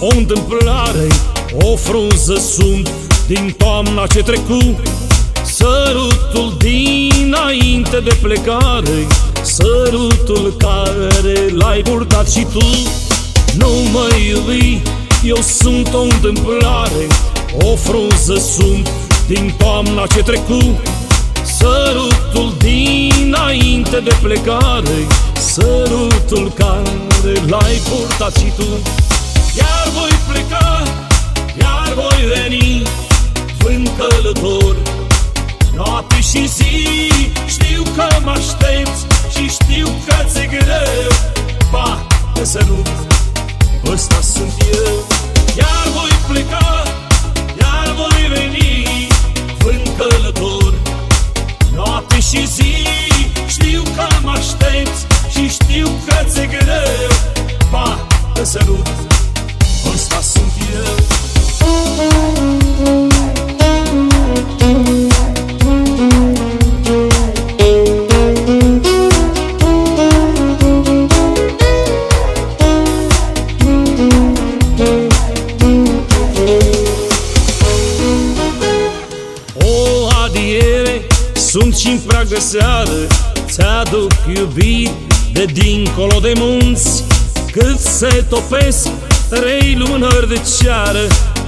o întâmplare O frunză sunt din toamna ce trecu. Sărutul dinainte de plecare Sărutul care l-ai purtat și tu. Nu mă iubi, eu sunt o întâmplare O frunză sunt din toamna ce trecu. Sărutul dinainte de plecare Sărutul care l-ai purtat și tu știu că ți-e greu. Ba, te sărut, ăsta sunt eu. Iar voi pleca, iar voi veni Vânt călător, noapte și zi. Știu că mă aștepți și știu că ți-e greu. Ba, te sărut, de seară Ți-aduc iubiri de dincolo de munți. Cât se topesc trei lunări de ceară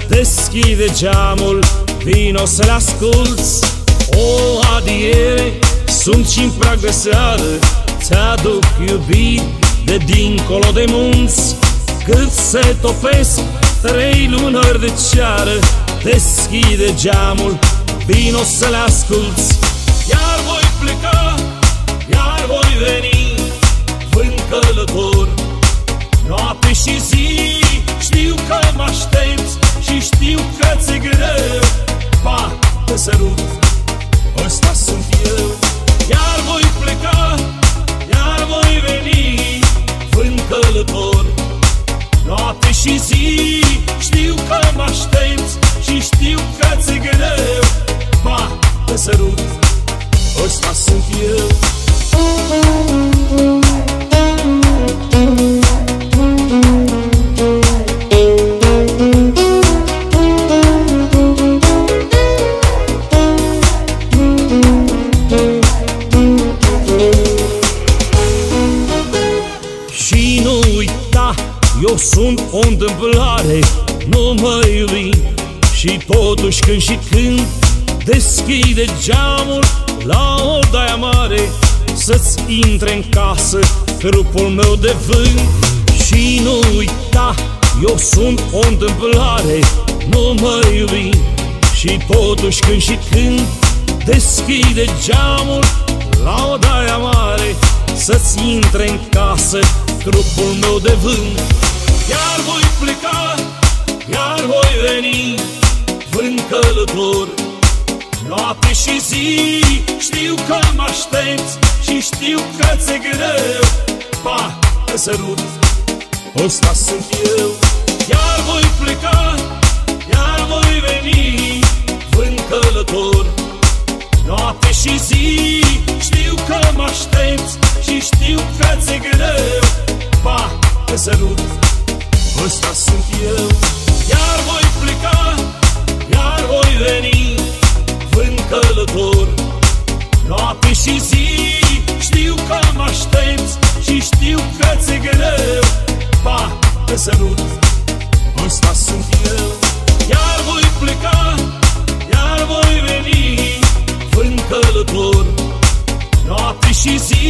Deschide geamul, vino să le asculți. O adiere sunt și-n prag de seară Ți-aduc iubiri de dincolo de munți. Cât se topesc trei lunări de ceară Deschide geamul, vino să le asculți și zi. Știu că mă aștepți și știu că ți-e greu. Ba, te sărut, ăsta sunt eu. Iar voi pleca, iar voi veni Vânt călător, noapte și zi. Știu că mă aștepți și știu că ți-e greu. Ba, te sărut, sunt o întâmplare Nu mă iubi și totuși când și când Deschide geamul la odaia mare Să-ți intre în casă trupul meu de vânt. Și nu uita, eu sunt o întâmplare Nu mă iubi și totuși când și când Deschide geamul la odaia mare Să-ți intre în casă trupul meu de vânt Iar voi pleca, iar voi veni Vânt călător, noapte și zi. Știu că mă aștepți și știu că ți-e greu. Pa, te sărut, ăsta sunt eu. Iar voi pleca, iar voi veni Vânt călător, Noapte și zi. Știu că mă aștepți Și știu că ți-e greu. Pa, te sărut Ăsta sunt eu. Iar voi pleca Iar voi veni Vânt călător. Noapte și zi Știu că mă aștepți Și știu că ți-e greu. Pa, te sărut Ăsta sunt eu. Iar voi pleca Iar voi veni Vânt călător. Noapte și zi